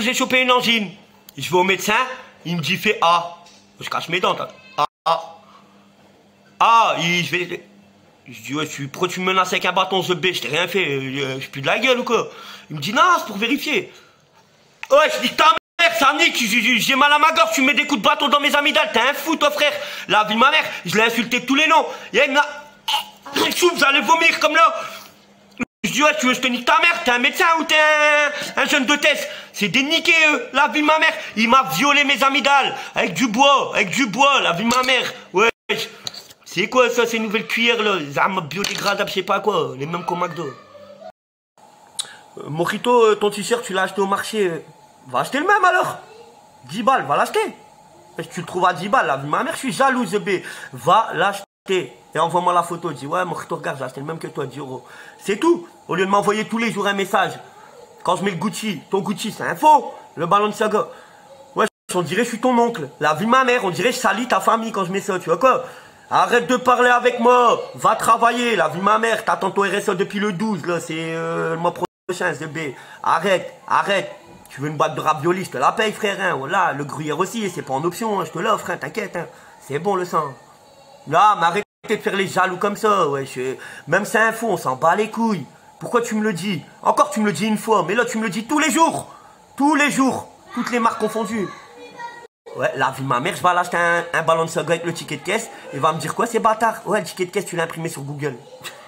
j'ai chopé une angine. Je vais au médecin, il me dit fais A. Je cache mes dents, A. A. A, il, je vais. Je dis, ouais, tu, pourquoi tu me menaces avec un bâton de B? Je t'ai rien fait, euh, je suis de la gueule ou quoi? Il me dit, non, c'est pour vérifier. Ouais, je dis, ta mère, ça nique, j'ai mal à ma gorge, tu me mets des coups de bâton dans mes amygdales, t'es un fou, toi, frère. La vie de ma mère, je l'ai insulté tous les noms. Et il m'a. vous allez vomir comme là. Tu veux, je te nique ta mère, t'es un médecin ou t'es un, jeune de thèse C'est déniqué, eux, la vie de ma mère. Il m'a violé mes amygdales, avec du bois, avec du bois, la vie de ma mère. Ouais. C'est quoi ça, ces nouvelles cuillères là? Les armes biodégradables, je sais pas quoi, les mêmes qu'au McDo. Euh, euh, ton t-shirt, tu l'as acheté au marché. Va acheter le même alors 10 balles, va l'acheter. Tu le trouves à 10 balles la vie de ma mère, je suis jalouse, B. Va l'acheter. Et envoie-moi la photo. Dis, ouais, Mojito, regarde, j'ai acheté le même que toi, 10 euros. C'est tout. Au lieu de m'envoyer tous les jours un message. Quand je mets le Gucci, ton Gucci, c'est un faux. Le ballon de saga. Ouais, on dirait je suis ton oncle. La vie de ma mère, on dirait je salis ta famille quand je mets ça, tu vois quoi? Arrête de parler avec moi. Va travailler. La vie de ma mère, t'attends ton RSA depuis le 12, là. C'est euh, le mois prochain, B. Arrête, arrête. Tu veux une boîte de ravioli, je te la paye, frère. Hein. Voilà, le gruyère aussi, c'est pas en option. Hein. Je te l'offre, hein, t'inquiète. Hein. C'est bon le sang. Là, m'arrête de faire les jaloux comme ça, ouais. Même c'est un faux, on s'en bat les couilles. Pourquoi tu me le dis? Encore tu me le dis une fois, mais là tu me le dis tous les jours. Tous les jours. Toutes les marques confondues. Ouais, la vie de ma mère, je vais aller acheter un, ballon de saga avec le ticket de caisse. Il va me dire quoi, c'est bâtard Ouais, le ticket de caisse, tu l'as imprimé sur Google.